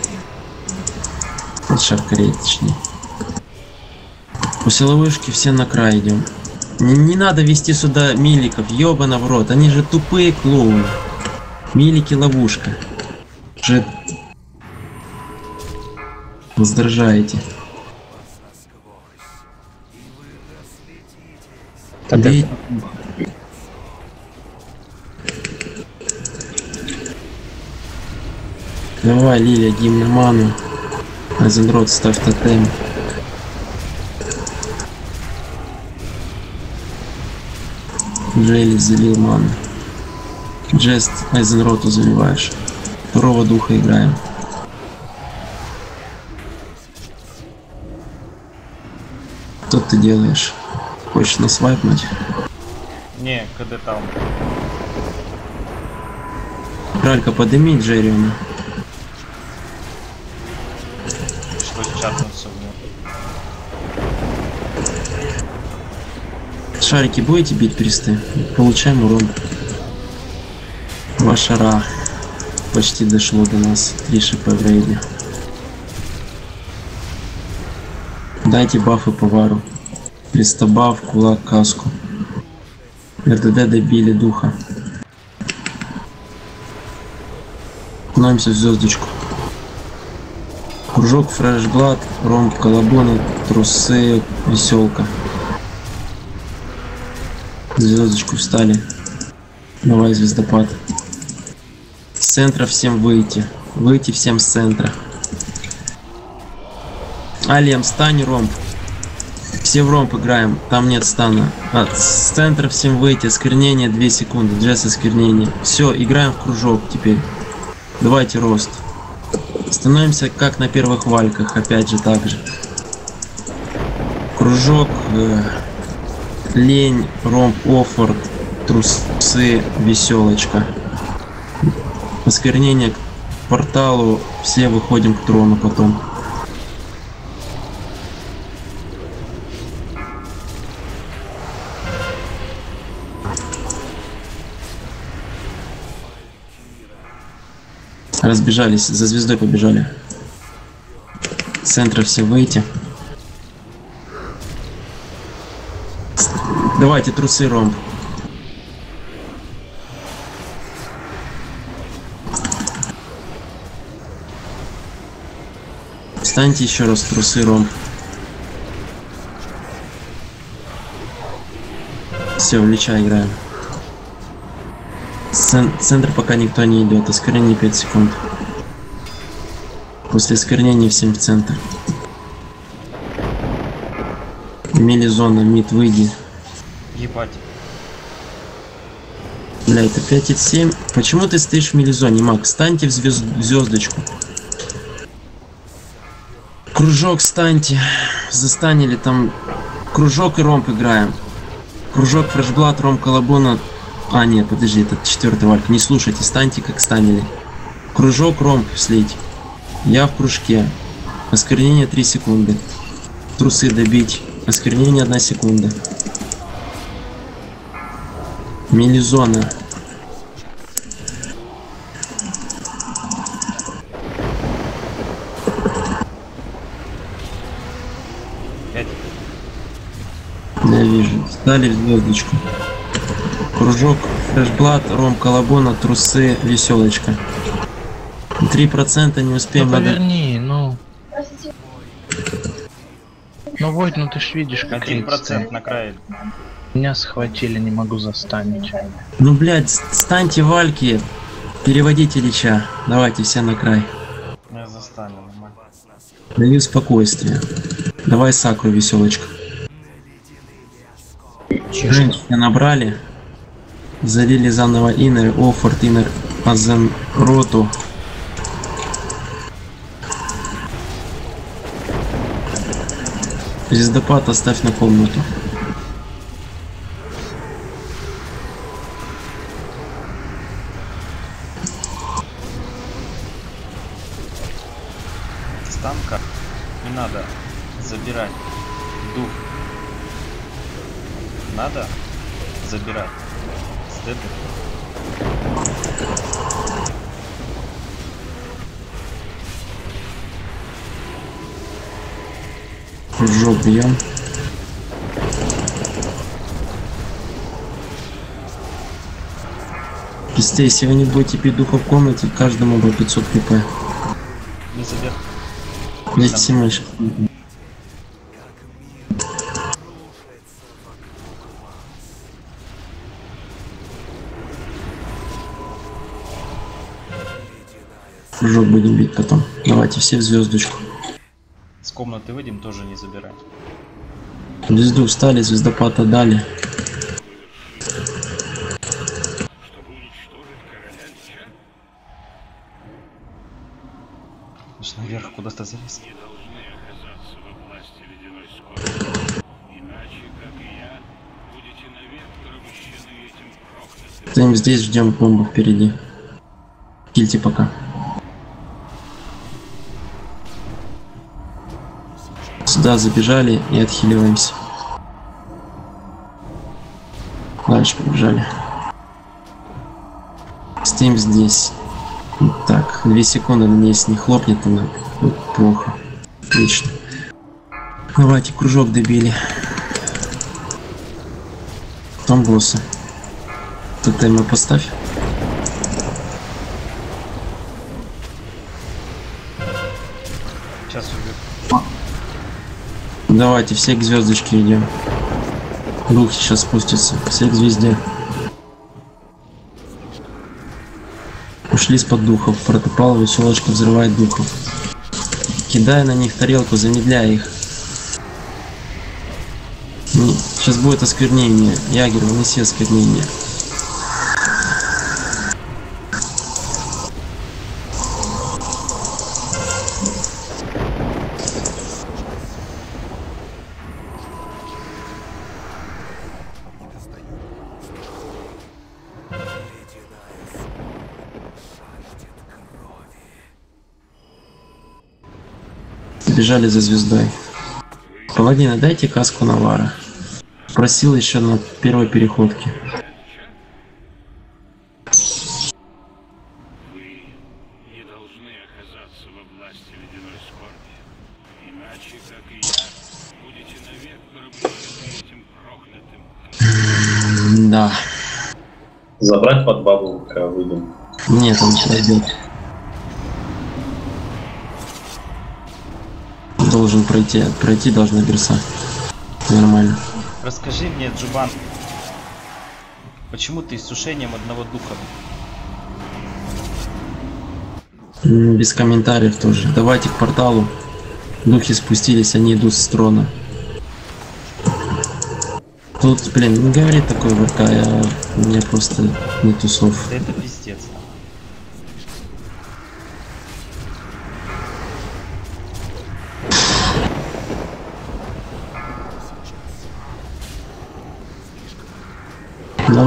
Шаркарей, точнее. После ловушки все на край идем. Не, не надо вести сюда миликов, ёбана в рот. Они же тупые клоуны. Милики ловушка. Же... Раздражаете. Бей- Давай, Лилия, гимн ману. Айзенрод, ставь тотем. Джейли залил ману. Джест Айзенроту заливаешь. Второго духа играем. Что ты делаешь? Хочешь нас вайпнуть? Не, КД там. Кралька, подними Джерриона. Шарики будете бить присты? Получаем урон. Вашара. Почти дошло до нас. Три шипа в рейде. Дайте бафы повару. Пристабав, кулак, каску. РДД добили духа. Окунаемся в звездочку. Кружок, фрешглад, ромб, колобоны, трусы, веселка. Звездочку встали. Давай, звездопад. С центра всем выйти. Выйти всем с центра. Алием, стань ромб. Все в ромб играем, там нет стана. А, с центра всем выйти, осквернение 2 секунды, джесс осквернение. Все, играем в кружок теперь. Давайте рост. Становимся как на первых вальках, опять же так же. Кружок, э, лень, ромб, оффорд, трусы, веселочка. Осквернение к порталу, все выходим к трону потом. Разбежались, за звездой побежали. С центра все выйти. Давайте трусы, Ром. Встаньте еще раз трусы, Ром. Все, в лича играем. Цен центр пока никто не идет, ускорение 5 секунд. После ускорения всем в центр. Мелизона, мид, выйди. Ебать. Бля, это 5,7. Почему ты стоишь в мелизоне, Мак? Станьте в, звезд... звездочку. Кружок станьте. Застанили там. Кружок и ромб играем. Кружок, фрешблат, ром, колобона. А, нет, подожди, это четвертый вальк. Не слушайте, станьте как станили. Кружок, ромб слить. Я в кружке. Осквернение 3 секунды. Трусы добить. Осквернение 1 секунда. Мелизона. Пять. Я вижу. Стали в звездочку. Кружок, фрешблат, ром, колобона, трусы, веселочка. Три процента не успеем. Ну надо- поверни, ну. Ну Войт, ну ты ж видишь, как Один процент на крае. Меня схватили, не могу застанить. Ну, блядь, станьте вальки. Переводите Лича. Давайте все на край. Я застану, нормально. Даю спокойствие. Давай сакру, веселочка. Женщины набрали. Залили заново инер, оффорд, инер, азен, роту. Звездопад оставь на комнату. Пизде, если вы не будете пить духа в комнате, каждому по 500 пп. Не. Здесь все мыши. Кружок будем бить потом. Давайте все в звездочку. С комнаты выйдем, тоже не забирай. Звезду встали, звездопад отдали. Куда-то залез. Стоим здесь, ждем бомбу впереди. Кильте пока. Сюда забежали и отхиливаемся. Дальше побежали. Стоим здесь. Вот Так, две секунды, надеюсь, не хлопнет она. Вот плохо. Отлично. Давайте, кружок добили. Там босса. Тут таймер поставь. Сейчас убью. Давайте, все к звездочке идем. Духи сейчас спустятся. Все к звезде. Ушли из-под духов. Протопал, веселочка взрывает духов. Кидая на них тарелку, замедляя их. Сейчас будет осквернение. Ягер, вынеси осквернение. Бежали за звездой. Паладина, дайте каску Навара. Просил еще на первой переходке. Да. Забрать под бабу, когда выйдем. Нет, он пройдет. Должен пройти. Пройти должна берса. Нормально. Расскажи мне, Джубан, почему ты иссушением одного духа? Без комментариев тоже. Давайте к порталу. Духи спустились, они идут с трона. Тут, блин, не говорит такой ВК, я... у меня просто не тусов. Это пиздец.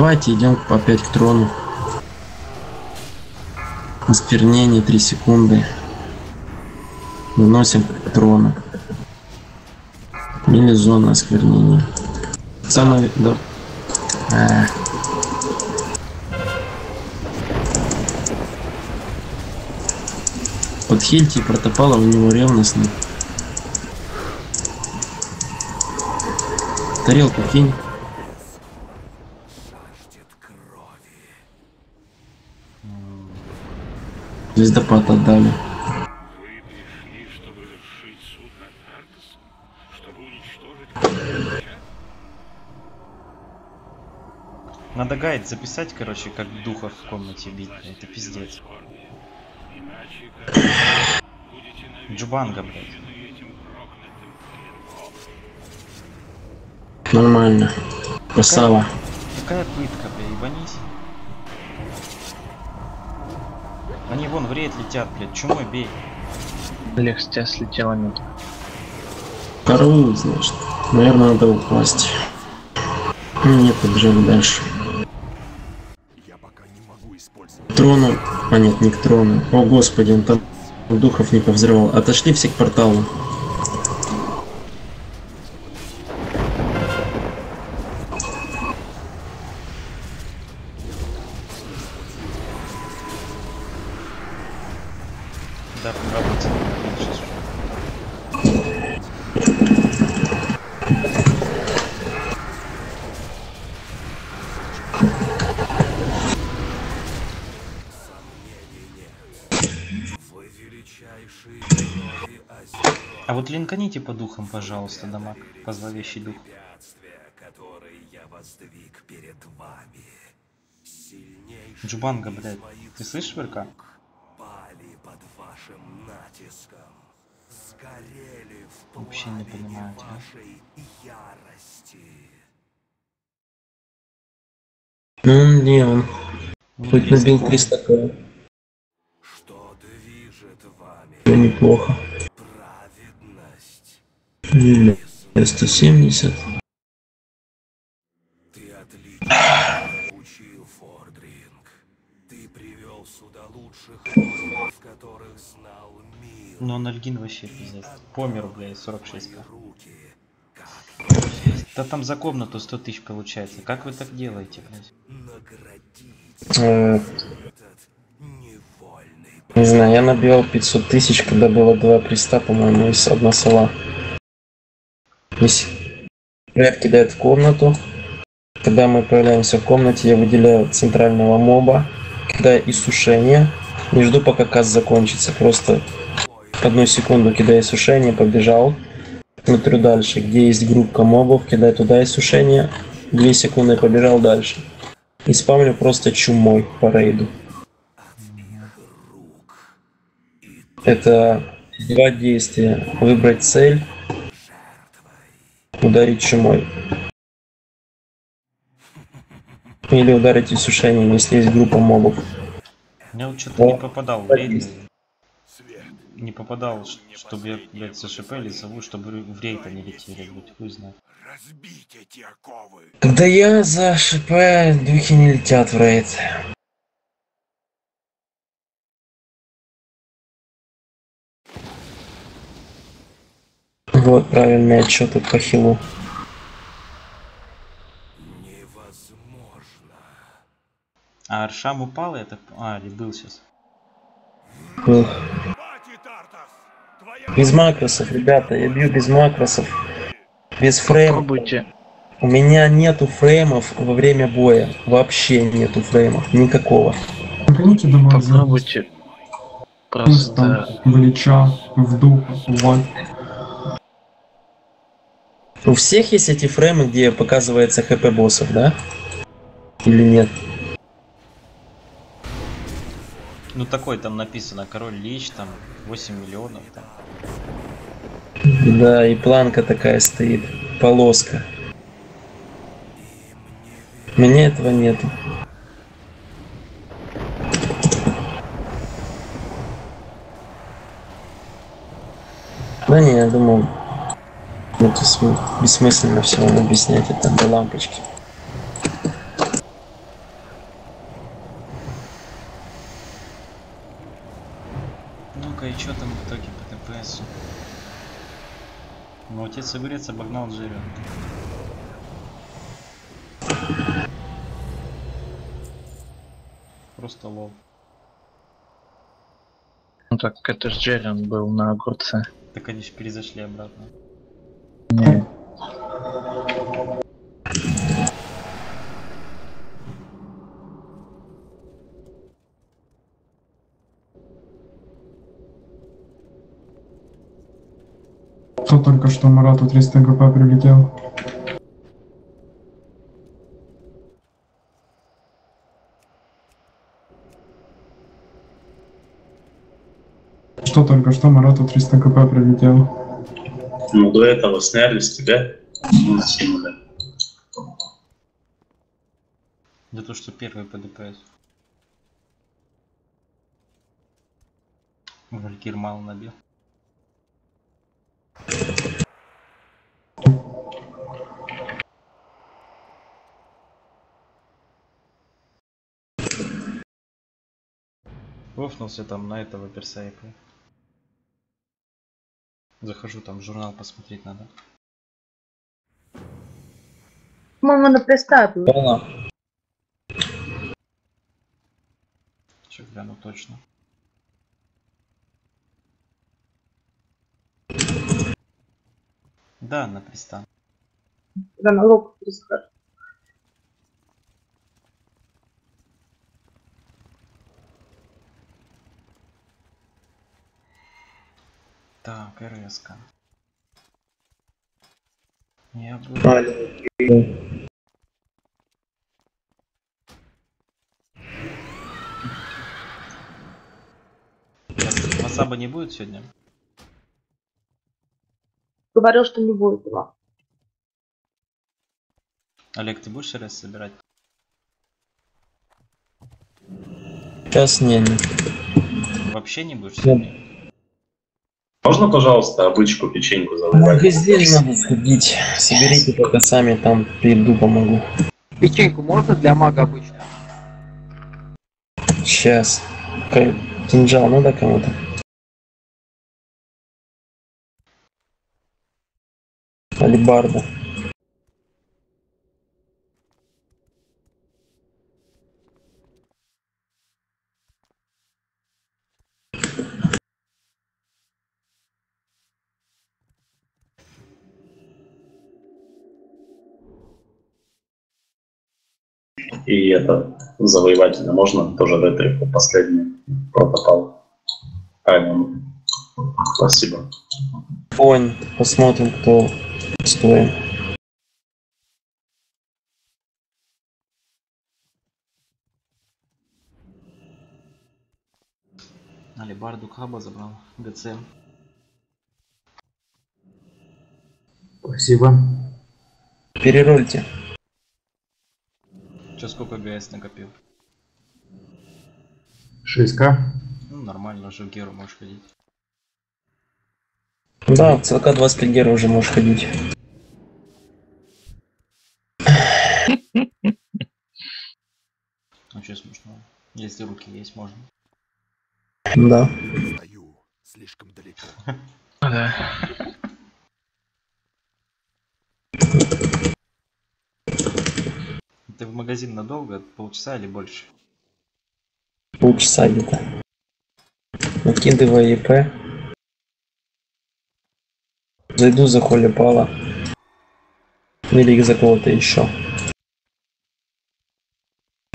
Давайте идем опять к трону. Осквернение 3 секунды. Выносим к трону. Или зона осквернения. Самое... Да. А. Подхильте протопала у него ревностный. Тарелку кинь. Звездопад отдали. Надо гайд записать, короче, как духов в комнате бить. Это пиздец. Джубанга, блядь. Нормально. Красава. Какая пытка, бля, ебанись. Они вон в рейд летят, блядь, чумой бей. Олег, с тебя слетела нет. Караул, значит. Наверное, надо упасть. Нет, побежали дальше. К Трону. А нет, не к трону. О господи, он там духов не повзрывал. Отошли все к порталу. Духам, пожалуйста, дамаг, по зловещий дух. Джубанга, блядь. Ты слышишь, Верка? пали под вашим натиском. Сгорели в Вообще не понимаю тебя. вашей ярости. Ну, не он. Ну, Хоть набил такое. 300 к. Что движет вами? Ну, неплохо. Праведность. М, 170. Ты отлично учил, Фордринг. Ты привел сюда лучших воинов, которых знал мир. Ну, Анальгин вообще пиздец. Помер, блядь, 46к. Руки, Да там за комнату 100 тысяч получается. Как вы так делаете, блядь? не знаю, я набивал 500 тысяч, когда было два приста, по-моему, из одна Рэп кидает в комнату. Когда мы появляемся в комнате, я выделяю центрального моба, кидаю иссушение. Не жду, пока каст закончится. Просто одну секунду кидаю иссушение, побежал. Смотрю дальше, где есть группа мобов, кидаю туда иссушение. Две секунды побежал дальше. И спамлю просто чумой по рейду. Это два действия. Выбрать цель, ударить чумой. Или ударить иссушением, если есть группа мобов. Я вот что-то не попадал в рейд. Не попадал, чтобы я, блядь, с ШП или сову, чтобы в рейд они летели, блядь, хуй знает. Разбить эти оковы. Когда я за ШП, духи не летят в рейд. Вот правильный отчет по хилу. невозможно. А Аршам упал, так... А, или был сейчас. Был. Без макросов, ребята, я бью без макросов. Без фреймов. Попробуйте. У меня нету фреймов во время боя. Вообще нету фреймов. Никакого. Домой за Попробуйте. Просто в Лича, в духа, в. У всех есть эти фреймы, где показывается хп боссов, да? Или нет? Ну такой там написано, король Лич, там 8 миллионов. Там. Да, и планка такая стоит, полоска. У меня этого нету. Да не, я думал, это см- бессмысленно все вам объяснять это до лампочки. Ну-ка, и что там в итоге по ДПС? Ну, отец огурец обогнал Джерри. Просто лол. Ну так это ж Джерен был на огурце. Так они же перезашли обратно. Только что Марату 300 ГП прилетел? Что только что Марату 300 ГП прилетел? Ну, до этого сняли с тебя. Ну. За то, что первый по ДПС. Валькир мало набил. Вофнулся там на этого персейка. Захожу там в журнал посмотреть надо. По-моему, на приставку. Полно. Че гляну точно. Да, на пристан. Да, налог перескажу. Так, РСК. Я буду... Масаба не будет сегодня? Говорил, что не будет его. Олег, ты будешь РС собирать? Сейчас не. Вообще не будешь сегодня? Можно, пожалуйста, обычку печеньку В заливать? магазин надо сходить. Соберите пока сами, там приду, помогу. Печеньку можно для мага обычно? Сейчас. Кинжал надо кому-то? Алибарда. И это завоевательно можно тоже ретрику последний протокол. Правильно. Спасибо. Конь. Посмотрим, кто стоит. Алибарду Каба забрал. ГЦ. Спасибо. Перерольте. Че, сколько ГС накопил? 6к. Ну, нормально, уже в Геру можешь ходить. Да, ЦЛК 25 гера уже можешь ходить. Ну, что смешного? Если руки есть, можно. Да. Стою слишком далеко. *laughs* Да. *laughs* Ты в магазин надолго? Полчаса или больше? Полчаса где-то. Накидывай ЕП. Зайду за Холли Пала. Или за кого-то еще.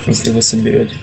Если вы соберете.